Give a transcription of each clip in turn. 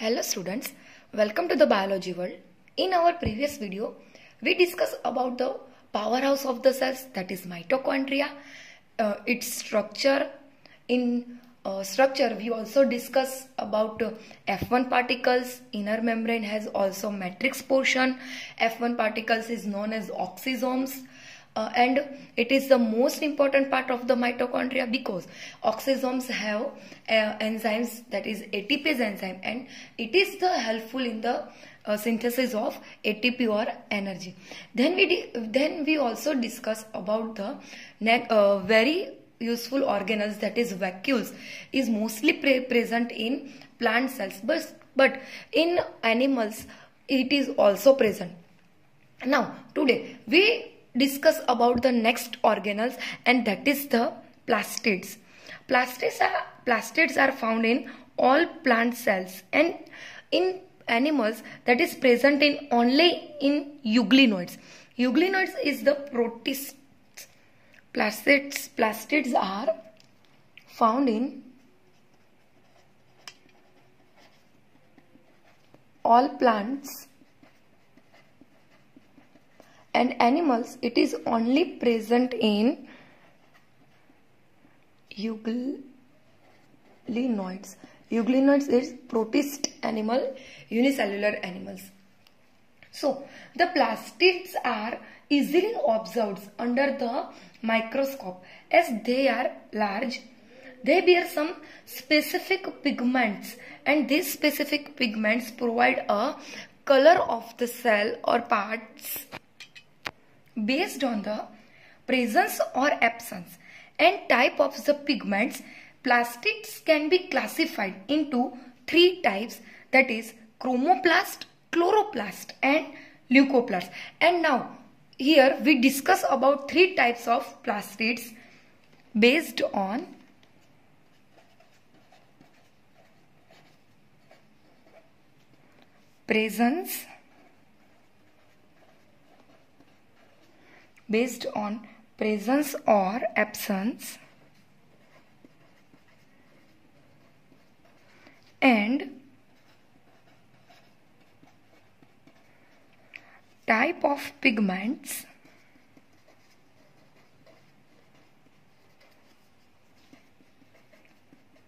Hello students, welcome to the biology world. In our previous video, we discussed about the powerhouse of the cells that is mitochondria, uh, its structure. In uh, structure, we also discuss about uh, F1 particles. Inner membrane has also matrix portion. F1 particles is known as oxysomes. Uh, and it is the most important part of the mitochondria because oxysomes have uh, enzymes that is ATPase enzyme and it is the helpful in the uh, synthesis of ATP or energy. Then we then we also discuss about the uh, very useful organelles that is vacuoles is mostly pre present in plant cells but but in animals it is also present. Now today we discuss about the next organelles and that is the plastids. Plastids are, plastids are found in all plant cells and in animals that is present in only in euglenoids. Euglenoids is the protists. Plastids, plastids are found in all plants and animals it is only present in euglenoids. Euglenoids is protist animal unicellular animals. So the plastids are easily observed under the microscope. As they are large they bear some specific pigments and these specific pigments provide a color of the cell or parts based on the presence or absence and type of the pigments plastids can be classified into three types that is chromoplast chloroplast and leucoplast. And now here we discuss about three types of plastids based on presence based on presence or absence and type of pigments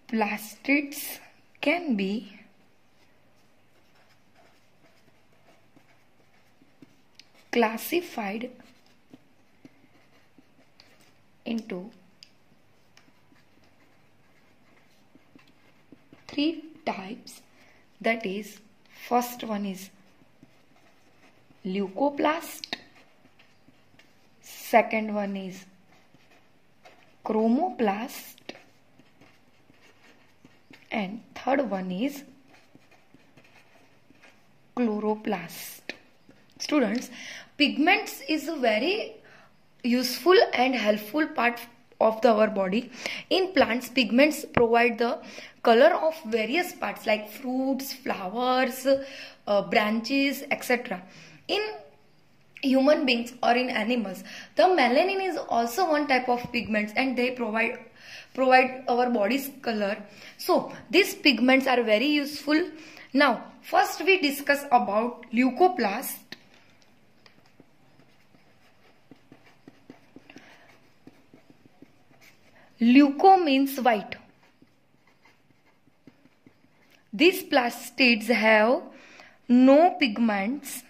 plastids can be classified into three types. That is first one is leucoplast second one is chromoplast. And third one is chloroplast. Students pigments is a very useful and helpful part of the, our body. In plants, pigments provide the color of various parts like fruits, flowers, uh, branches, etc. In human beings or in animals, the melanin is also one type of pigments and they provide provide our body's color. So these pigments are very useful. Now first we discuss about leucoplast Leuco means white. These plastids have no pigments.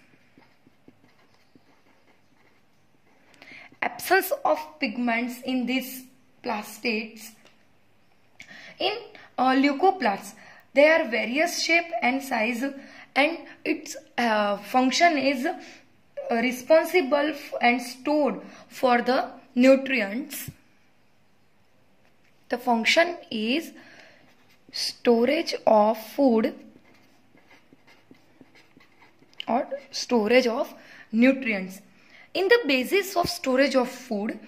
Absence of pigments in these plastids. In uh, leucoplasts, they are various shape and size and its uh, function is uh, responsible and stored for the nutrients the function is storage of food or storage of nutrients. In the basis of storage of food,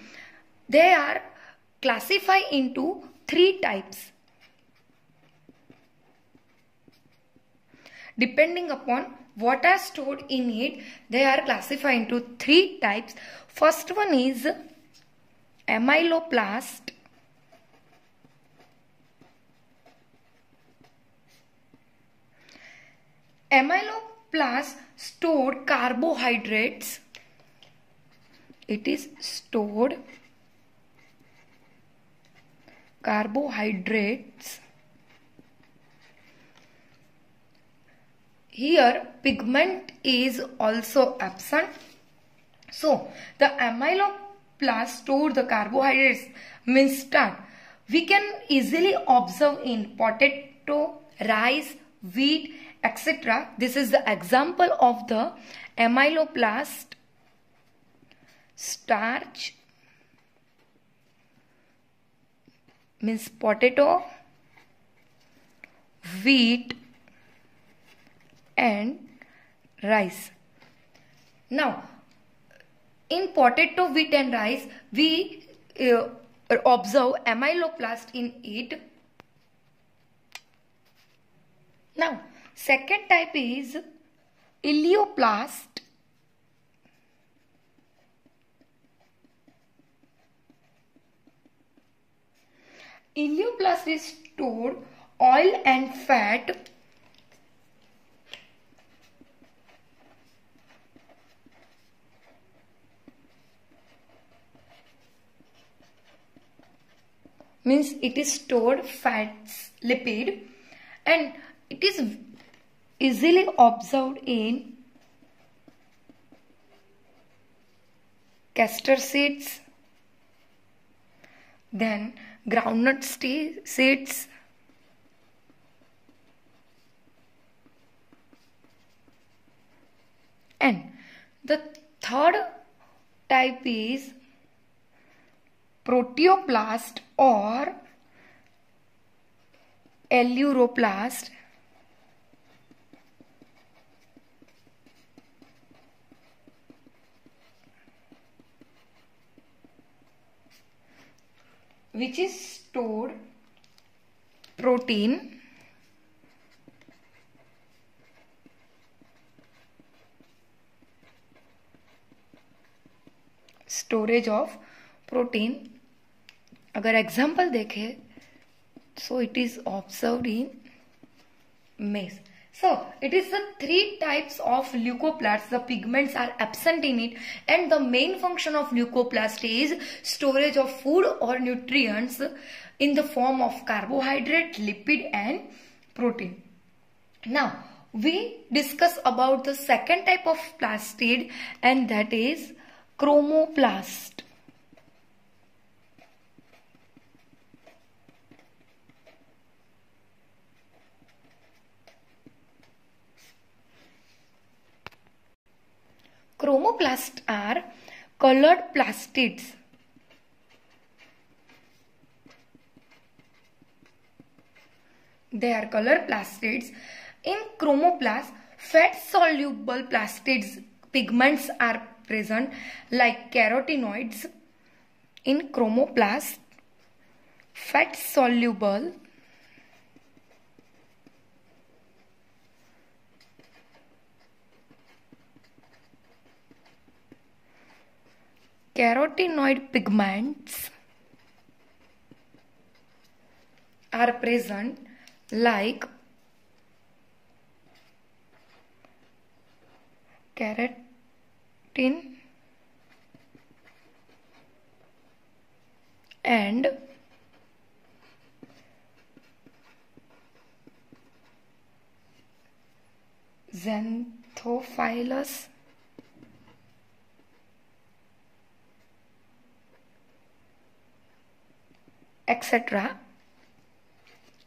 they are classified into three types. Depending upon what are stored in it, they are classified into three types. First one is amyloplast amyloplast stored carbohydrates. It is stored carbohydrates. Here pigment is also absent. So the amyloplast store the carbohydrates. Means start. We can easily observe in potato rice wheat etc this is the example of the amyloplast starch means potato wheat and rice. Now in potato wheat and rice we uh, observe amyloplast in it. Now second type is elaioplast Elaioplast is stored oil and fat means it is stored fats lipid and it is easily observed in castor seeds then groundnut seeds and the third type is proteoplast or aleuroplast which is stored protein storage of protein अगर example देखे so it is observe in maize so it is the three types of leucoplasts. The pigments are absent in it and the main function of leucoplast is storage of food or nutrients in the form of carbohydrate, lipid and protein. Now we discuss about the second type of plastid and that is chromoplast. Chromoplasts are colored plastids. They are colored plastids. In chromoplasts, fat-soluble plastids pigments are present like carotenoids. In chromoplast, fat-soluble carotenoid pigments are present like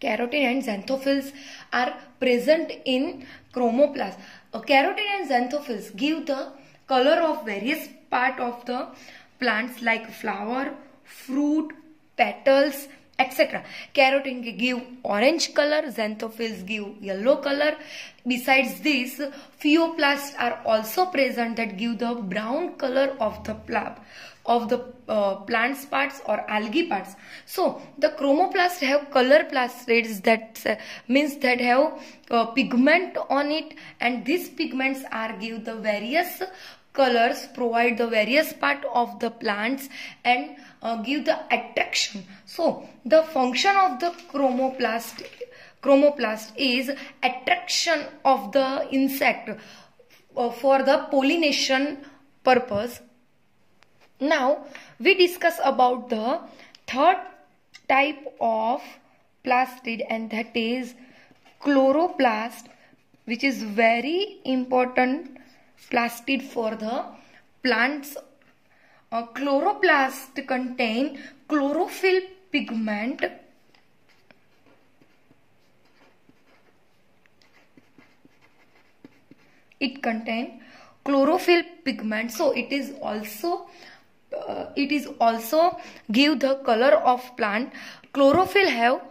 Carotene and xanthophylls are present in chromoplast. Uh, carotene and xanthophylls give the color of various part of the plants like flower, fruit, petals, etc. Carotene give orange color, xanthophylls give yellow color. Besides this, pheoplasts are also present that give the brown color of the plant of the uh, plants parts or algae parts. So the chromoplasts have color plastids that uh, means that have uh, pigment on it and these pigments are give the various colors provide the various part of the plants and uh, give the attraction. So the function of the chromoplast chromoplast is attraction of the insect uh, for the pollination purpose. Now we discuss about the third type of plastid and that is chloroplast which is very important plastid for the plants. Uh, chloroplast contain chlorophyll pigment it contain chlorophyll pigment so it is also uh, it is also give the color of plant. Chlorophyll have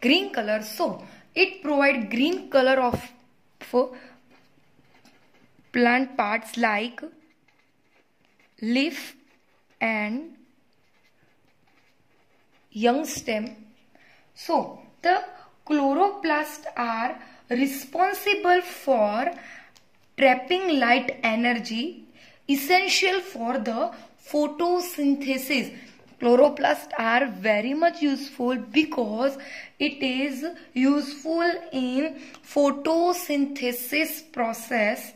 green color so it provide green color of for plant parts like leaf and young stem. So the chloroplasts are responsible for trapping light energy essential for the photosynthesis. Chloroplasts are very much useful because it is useful in photosynthesis process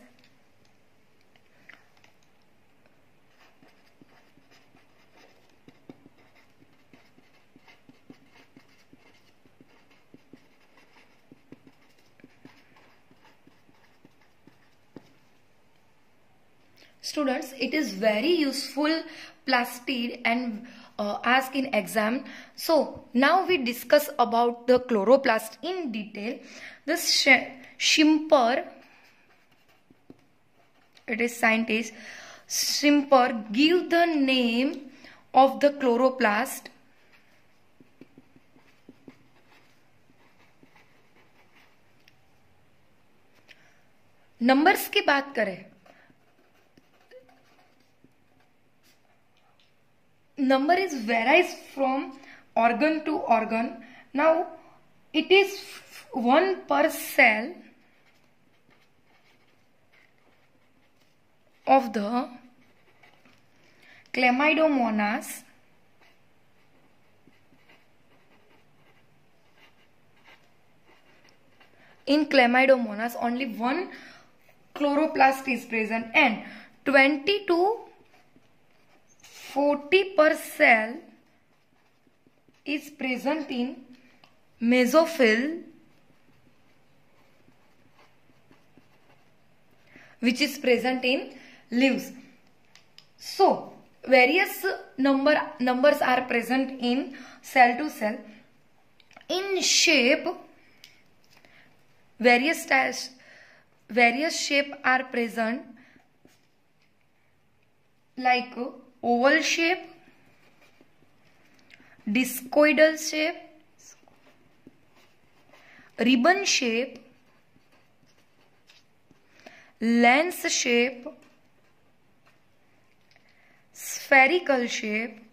students it is very useful plastid and uh, ask in exam so now we discuss about the chloroplast in detail this sh Schimper it is scientist Schimper give the name of the chloroplast numbers की बात करें number is varies from organ to organ. Now it is 1 per cell of the Chlamydomonas in Chlamydomonas only one chloroplast is present and 22 40 per cell is present in mesophyll which is present in leaves. So, various number numbers are present in cell to cell. In shape, various types, various shape are present like oval shape, discoidal shape, ribbon shape, lens shape, spherical shape,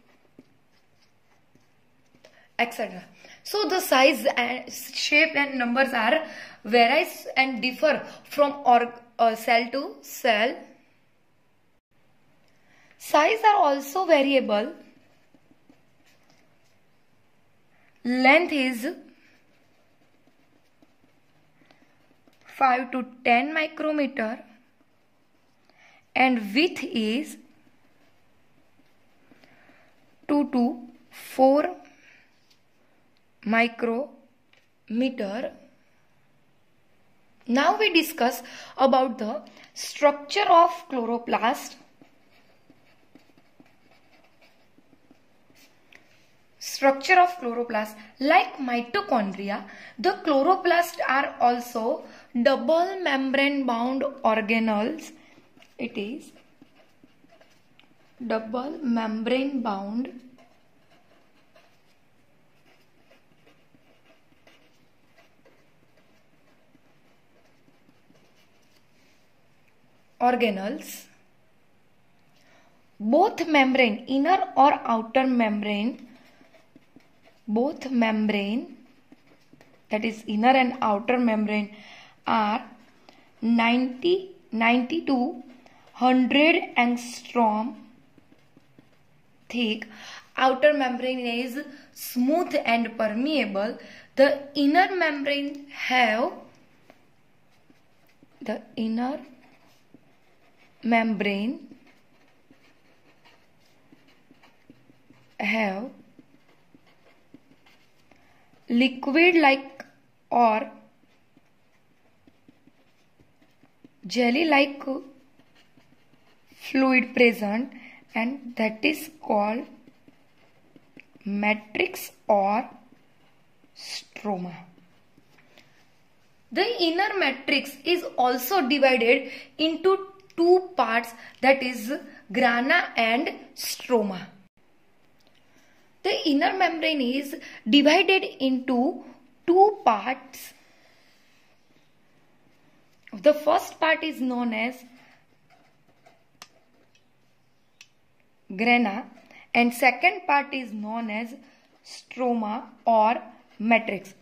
etc. So the size and shape and numbers are varies and differ from or, uh, cell to cell. Size are also variable. Length is 5 to 10 micrometer and width is 2 to 4 micrometer. Now we discuss about the structure of chloroplast structure of chloroplast like mitochondria the chloroplast are also double membrane bound organelles. It is double membrane bound organelles. Both membrane inner or outer membrane both membrane that is inner and outer membrane are 90 90 to 100 angstrom thick. Outer membrane is smooth and permeable. The inner membrane have the inner membrane have liquid like or jelly like fluid present and that is called matrix or stroma. The inner matrix is also divided into two parts that is grana and stroma. The inner membrane is divided into two parts. The first part is known as grana and second part is known as stroma or matrix.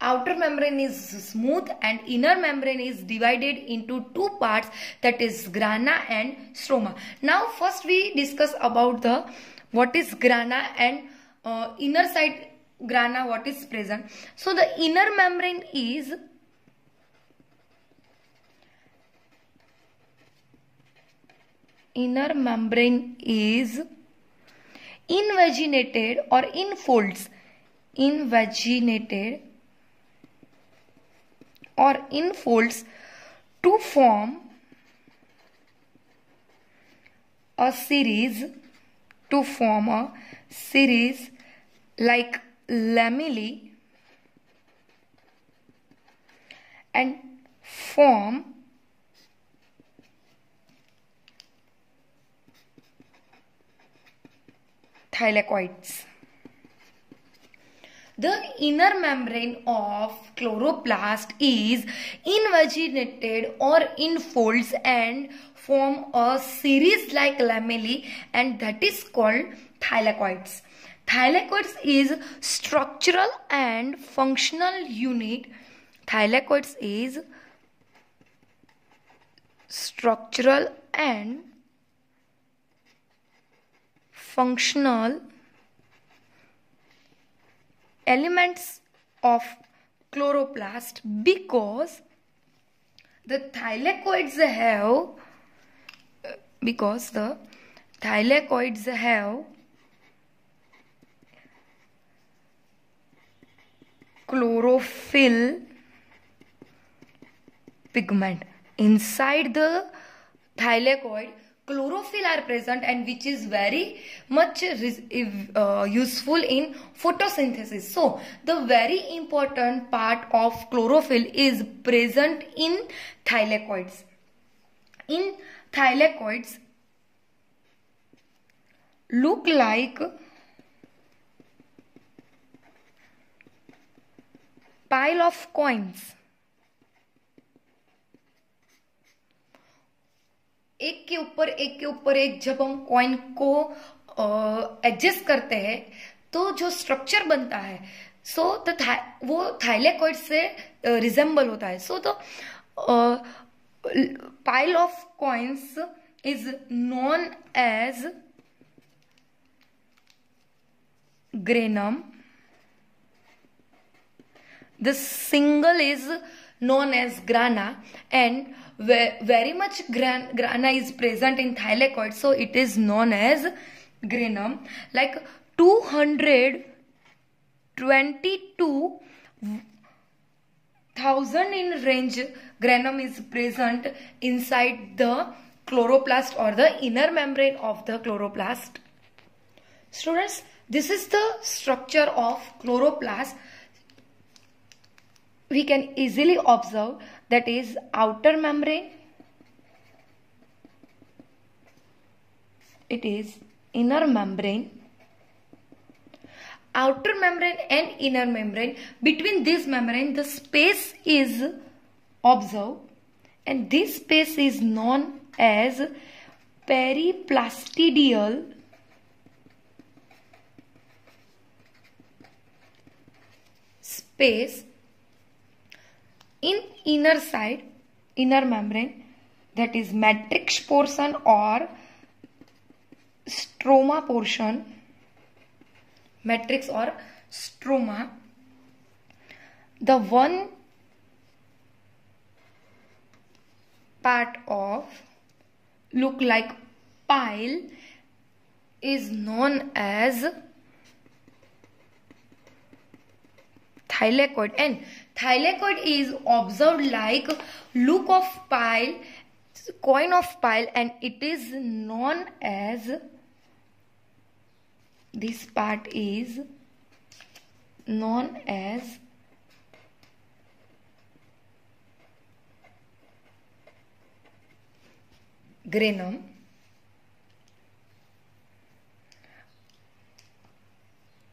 Outer membrane is smooth and inner membrane is divided into two parts that is grana and stroma. Now first we discuss about the what is grana and uh, inner side grana what is present. So the inner membrane is inner membrane is invaginated or in folds invaginated or in folds to form a series to form a series like lamellae and form thylakoids. The inner membrane of chloroplast is invaginated or in folds and form a series like lamellae and that is called thylakoids. Thylakoids is structural and functional unit. Thylakoids is structural and functional elements of chloroplast because the thylakoids have because the thylakoids have chlorophyll pigment inside the thylakoid chlorophyll are present and which is very much uh, useful in photosynthesis. So, the very important part of chlorophyll is present in thylakoids. In thylakoids, look like pile of coins एक के ऊपर एक के ऊपर एक जब हम coin को एडजस्ट करते हैं तो जो स्ट्रक्चर बनता है सो so, द वो थाइलेकॉइड से रिजेंबल होता है. So the pile of coins is known as granum the single is known as grana and very much gran grana is present in thylakoid so it is known as granum. Like 222 thousand in range granum is present inside the chloroplast or the inner membrane of the chloroplast. Students this is the structure of chloroplast. We can easily observe that is outer membrane. It is inner membrane. Outer membrane and inner membrane. Between this membrane the space is observed and this space is known as periplastidial space in inner side inner membrane that is matrix portion or stroma portion matrix or stroma. The one part of look like pile is known as thylakoid. And thylakoid is observed like look of pile coin of pile and it is known as this part is known as granum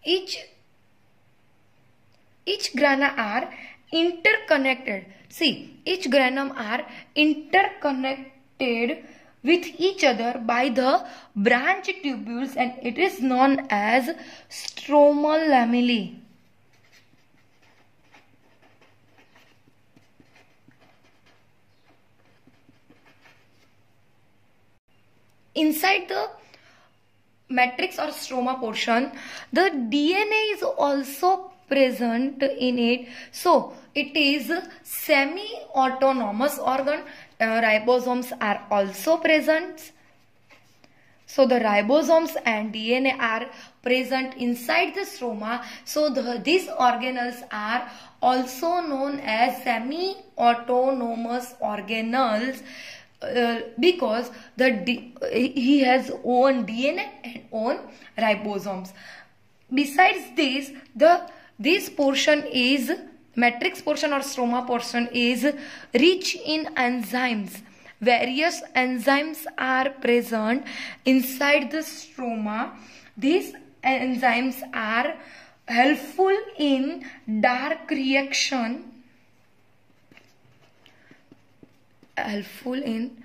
each each grana are interconnected. See each granum are interconnected with each other by the branch tubules and it is known as stromal lamellae inside the matrix or stroma portion the dna is also present in it. So it is semi autonomous organ. Uh, ribosomes are also present. So the ribosomes and dna are present inside the stroma. So the, these organelles are also known as semi autonomous organelles uh, because the D, he has own DNA and own ribosomes. Besides this, the this portion is matrix portion or stroma portion is rich in enzymes. Various enzymes are present inside the stroma. These enzymes are helpful in dark reaction helpful in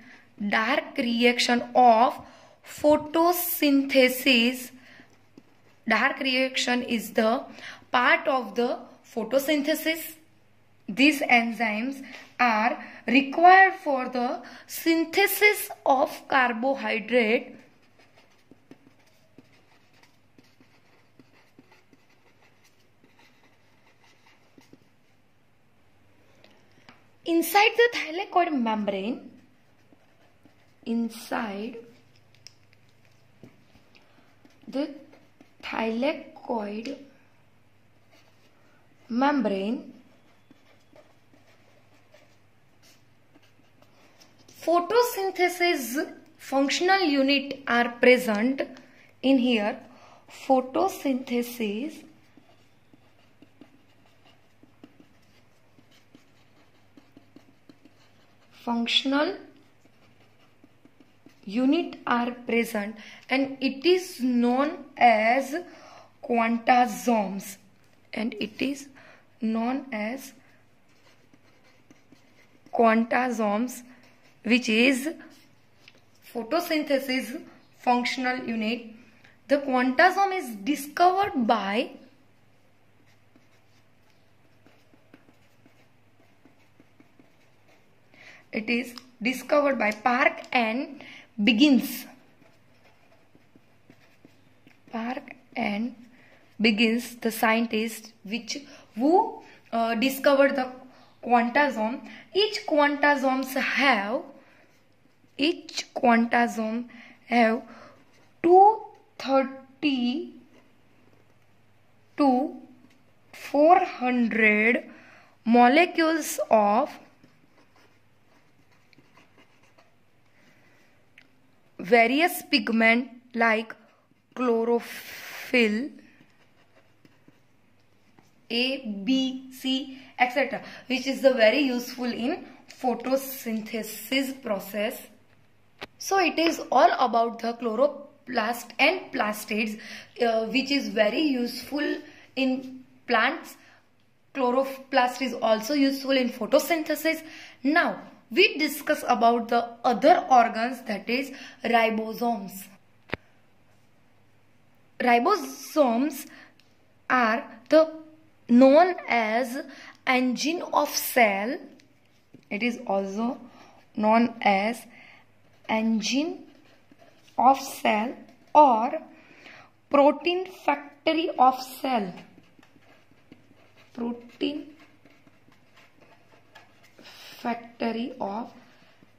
dark reaction of photosynthesis dark reaction is the part of the photosynthesis. These enzymes are required for the synthesis of carbohydrate. Inside the thylakoid membrane inside the thylakoid membrane photosynthesis functional unit are present in here. Photosynthesis functional unit are present and it is known as quantasomes and it is known as quantasomes which is photosynthesis functional unit the quantasome is discovered by it is discovered by Park and Biggins. Park and Biggins, the scientist which who uh, discovered the quantasome. Each quantasomes have each quantasome have 230 to 400 molecules of various pigment like chlorophyll A, B, C, etc. which is the very useful in photosynthesis process. So it is all about the chloroplast and plastids uh, which is very useful in plants. Chloroplast is also useful in photosynthesis. Now we discuss about the other organs that is ribosomes. Ribosomes are the known as engine of cell. It is also known as engine of cell or protein factory of cell. Protein factory of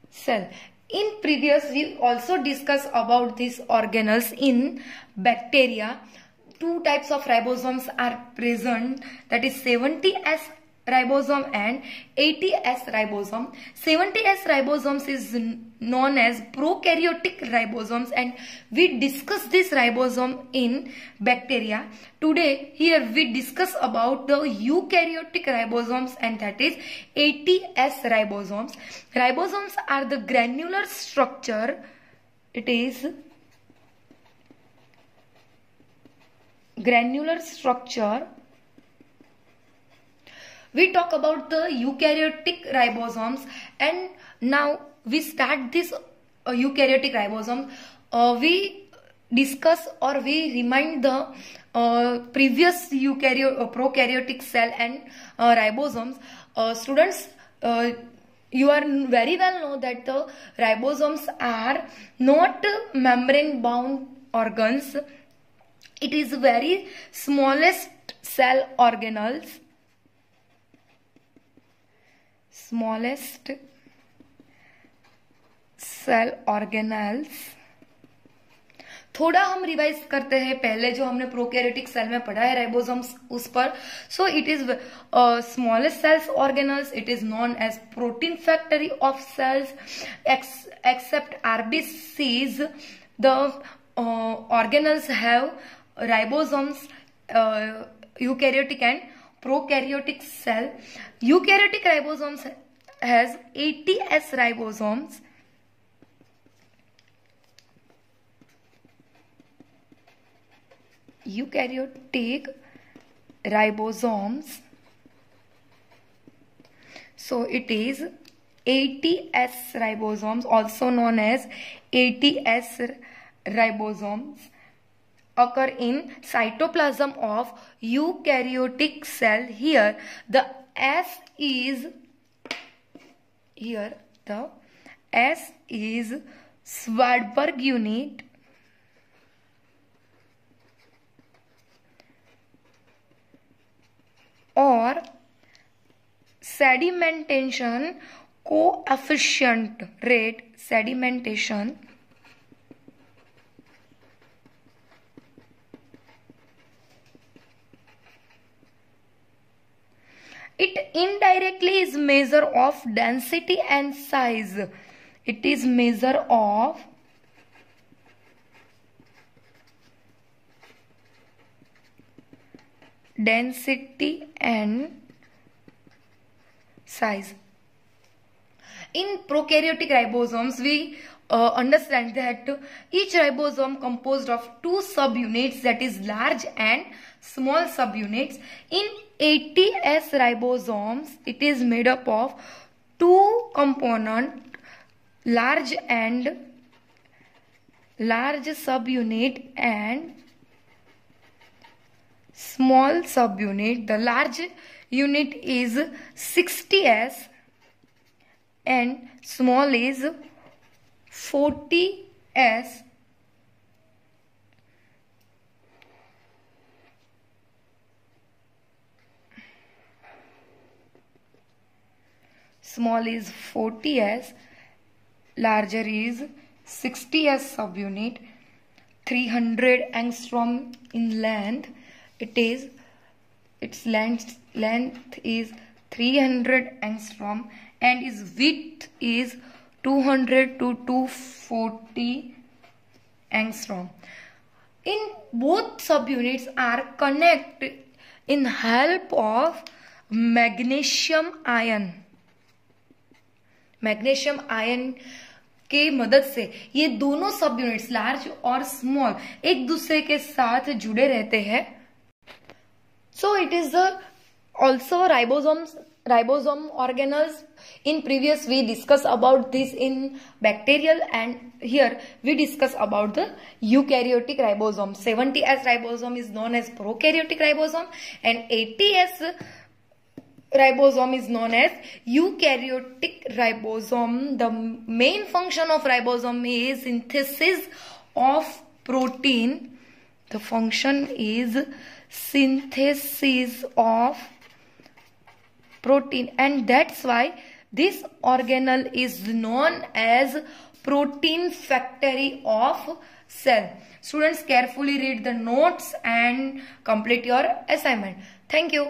cell. In previous we also discussed about these organelles in bacteria two types of ribosomes are present that is 70s ribosome and 80s ribosome. 70s ribosomes is known as prokaryotic ribosomes and we discuss this ribosome in bacteria. Today here we discuss about the eukaryotic ribosomes and that is 80s ribosomes. Ribosomes are the granular structure it is granular structure. We talk about the eukaryotic ribosomes and now we start this uh, eukaryotic ribosome. Uh, we discuss or we remind the uh, previous eukaryotic uh, prokaryotic cell and uh, ribosomes. Uh, students you are very well know that the ribosomes are not membrane bound organs it is very smallest cell organelles. Smallest cell organelles थोड़ा हम revise करते हैं पहले जो हमने prokaryotic cell में पढ़ा है राइबोसोम्स उस पर। So it is smallest cells organelles it is known as protein factory of cells except RBCs the organelles have ribosomes uh, eukaryotic and prokaryotic cell. Eukaryotic ribosomes has 80 s ribosomes. Eukaryotic ribosomes. So it is 80 s ribosomes also known as 80 s ribosomes occur in cytoplasm of eukaryotic cell here the s is here the s is Swarberg unit or sedimentation coefficient rate sedimentation indirectly is measure of density and size. It is measure of density and size. In prokaryotic ribosomes, we uh, understand that each ribosome composed of two subunits that is large and small subunits. In 80S ribosomes, it is made up of two component large and large subunit and small subunit. The large unit is 60S and small is 40S small is 40s larger is 60s subunit 300 angstrom in length. It is its length length is 300 angstrom and its width is 200 to 240 angstrom. In both subunits are connect in help of magnesium ion magnesium, ion के मदद से ये दोनों सब unit large और small एक दूसरे के साथ जुड़े रहते हैं। So it is also ribosome ribosome organelles in previous we discuss about this in bacterial and here we discuss about the eukaryotic ribosome seventy S ribosome is known as prokaryotic ribosome and eighty S ribosome is known as eukaryotic ribosome. The main function of ribosome is synthesis of protein. The function is synthesis of protein. And that's why this organelle is known as protein factory of cell. Students carefully read the notes and complete your assignment. Thank you